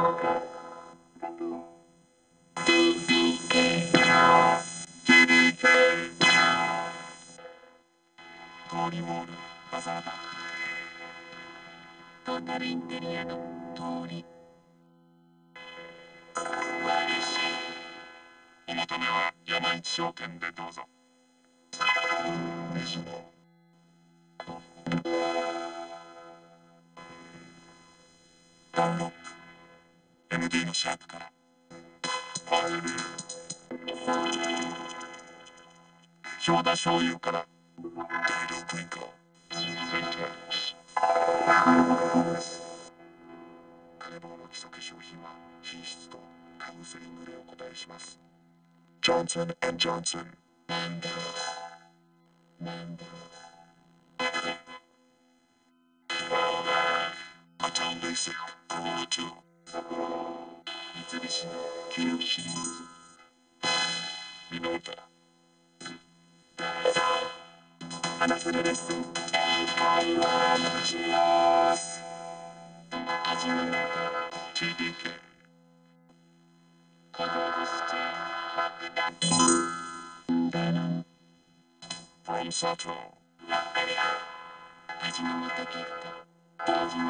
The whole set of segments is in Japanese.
通りウォールバザーだトンネルインテリアの通りお求めは山一商店でどうぞプ MD のシャープからパイルソーダ醤油から大量クリンカーカレボーの基礎化粧品は品質とカウンセリングでお答えしますジョンソンジョンソン三菱の旧シリーズミノータ花するです正解はします味の TDK こうしてベノンフォンサト味の素ギフト味の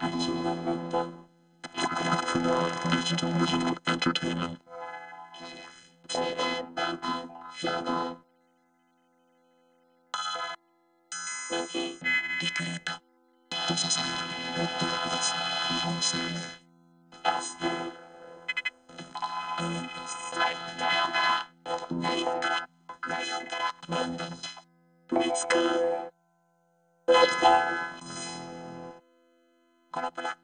素味の素デジタルミジカルエンターテイメントリクルートと支えられもっと役立つ日本生命見つかコラボラ DMM.com バイク保険もチューリッヒ暮らしジョンソンジョンソン MA アイフルホームバナ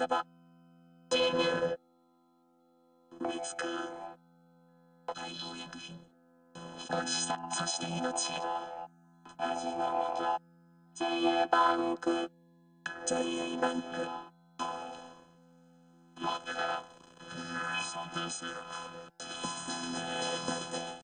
そば牛乳見つか大量薬品おいしさそして命味の素 JA バンク JA バンク待ってたそうですよ